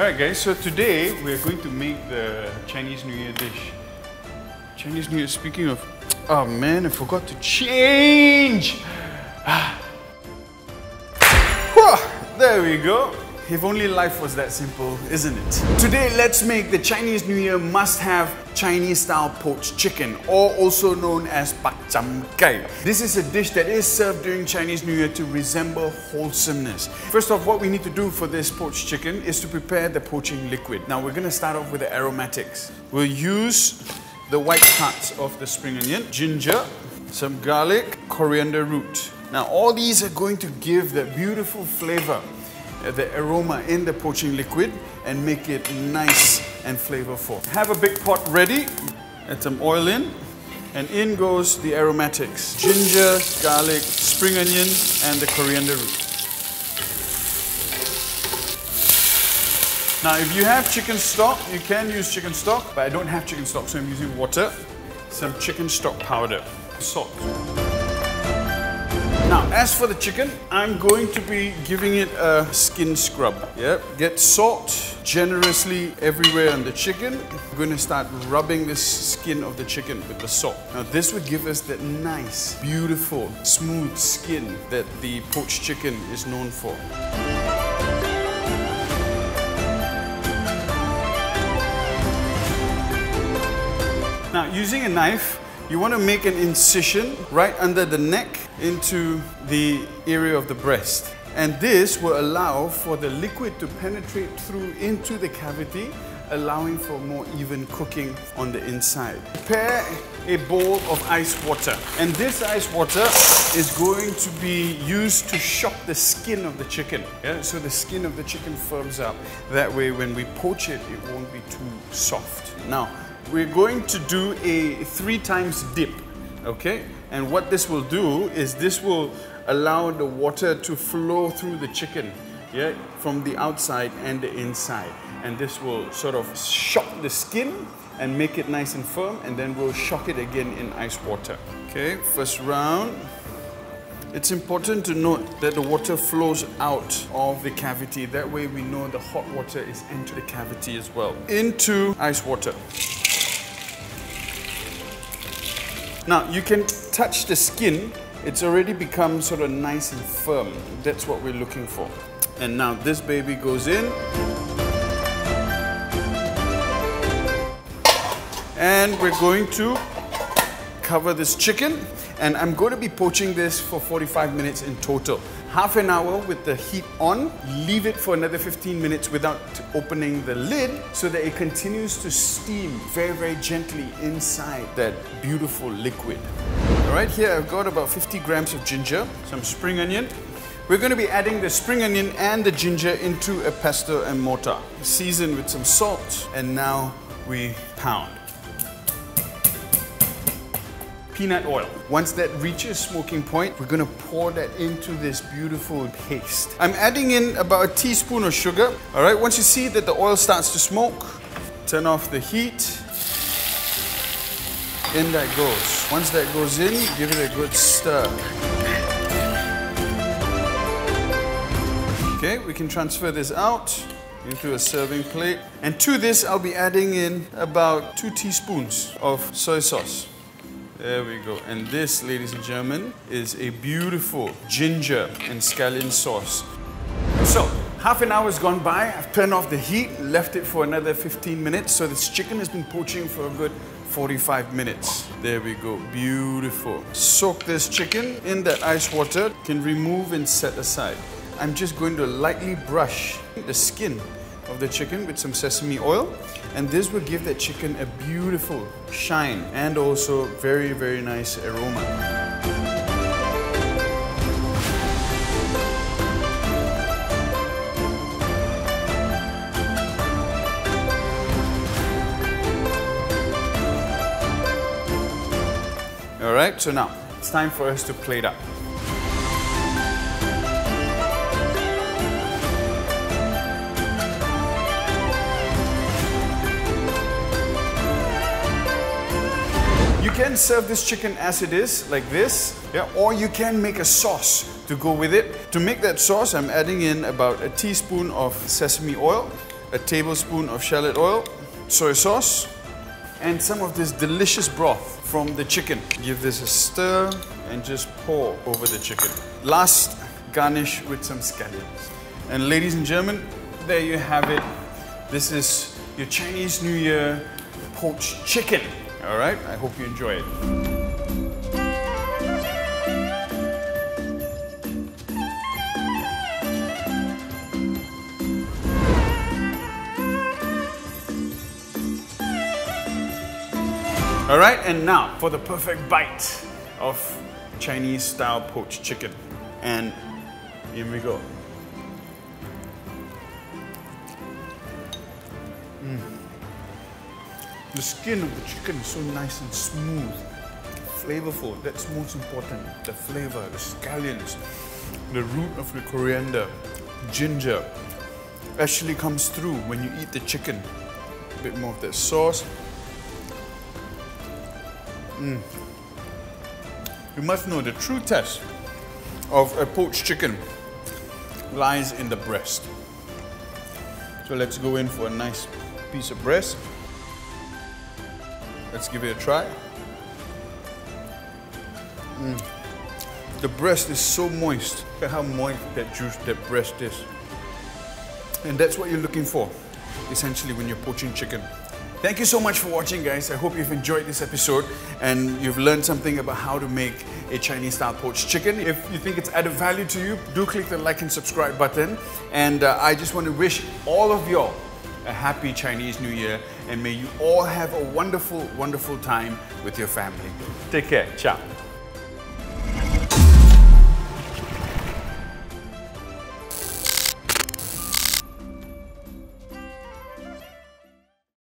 Alright guys, so today we're going to make the Chinese New Year dish. Chinese New Year, speaking of, oh man, I forgot to change! Ah. there we go. If only life was that simple, isn't it? Today, let's make the Chinese New Year must-have Chinese-style poached chicken, or also known as pak cham kai. This is a dish that is served during Chinese New Year to resemble wholesomeness. First off, what we need to do for this poached chicken is to prepare the poaching liquid. Now, we're gonna start off with the aromatics. We'll use the white parts of the spring onion, ginger, some garlic, coriander root. Now, all these are going to give that beautiful flavor the aroma in the poaching liquid and make it nice and flavorful. Have a big pot ready, add some oil in, and in goes the aromatics. Ginger, garlic, spring onion, and the coriander root. Now, if you have chicken stock, you can use chicken stock, but I don't have chicken stock, so I'm using water, some chicken stock powder, salt. Now, as for the chicken, I'm going to be giving it a skin scrub. Yep, get salt generously everywhere on the chicken. We're going to start rubbing this skin of the chicken with the salt. Now, this would give us that nice, beautiful, smooth skin that the poached chicken is known for. Now, using a knife, you want to make an incision right under the neck into the area of the breast. And this will allow for the liquid to penetrate through into the cavity, allowing for more even cooking on the inside. Prepare a bowl of ice water. And this ice water is going to be used to shock the skin of the chicken. Yeah? So the skin of the chicken firms up. That way when we poach it, it won't be too soft. Now, we're going to do a three times dip, okay? And what this will do is this will allow the water to flow through the chicken, yeah, from the outside and the inside. And this will sort of shock the skin and make it nice and firm, and then we'll shock it again in ice water. Okay, first round. It's important to note that the water flows out of the cavity. That way we know the hot water is into the cavity as well. Into ice water. Now you can touch the skin, it's already become sort of nice and firm. That's what we're looking for. And now this baby goes in. And we're going to cover this chicken and I'm going to be poaching this for 45 minutes in total half an hour with the heat on, leave it for another 15 minutes without opening the lid so that it continues to steam very, very gently inside that beautiful liquid. Right here I've got about 50 grams of ginger, some spring onion. We're going to be adding the spring onion and the ginger into a pestle and mortar. Season with some salt and now we pound peanut oil. Once that reaches smoking point, we're gonna pour that into this beautiful paste. I'm adding in about a teaspoon of sugar. All right, once you see that the oil starts to smoke, turn off the heat. In that goes. Once that goes in, give it a good stir. Okay, we can transfer this out into a serving plate. And to this, I'll be adding in about two teaspoons of soy sauce. There we go. And this, ladies and gentlemen, is a beautiful ginger and scallion sauce. So, half an hour has gone by. I've turned off the heat, left it for another 15 minutes. So this chicken has been poaching for a good 45 minutes. There we go, beautiful. Soak this chicken in that ice water, can remove and set aside. I'm just going to lightly brush the skin of the chicken with some sesame oil and this will give that chicken a beautiful shine and also very very nice aroma. All right, so now it's time for us to plate up. Can serve this chicken as it is, like this, yeah, or you can make a sauce to go with it. To make that sauce, I'm adding in about a teaspoon of sesame oil, a tablespoon of shallot oil, soy sauce, and some of this delicious broth from the chicken. Give this a stir and just pour over the chicken. Last, garnish with some scallions. And ladies and gentlemen, there you have it. This is your Chinese New Year poached chicken. All right, I hope you enjoy it. All right, and now for the perfect bite of Chinese style poached chicken. And here we go. The skin of the chicken is so nice and smooth, flavorful. That's most important. The flavor, the scallions, the root of the coriander, ginger actually comes through when you eat the chicken. A bit more of that sauce. Mm. You must know the true test of a poached chicken lies in the breast. So let's go in for a nice piece of breast. Let's give it a try. Mm. The breast is so moist. Look at how moist that juice, that breast is. And that's what you're looking for, essentially, when you're poaching chicken. Thank you so much for watching, guys. I hope you've enjoyed this episode and you've learned something about how to make a Chinese style poached chicken. If you think it's added value to you, do click the like and subscribe button. And uh, I just want to wish all of y'all a happy Chinese New Year and may you all have a wonderful, wonderful time with your family. Take care. Ciao.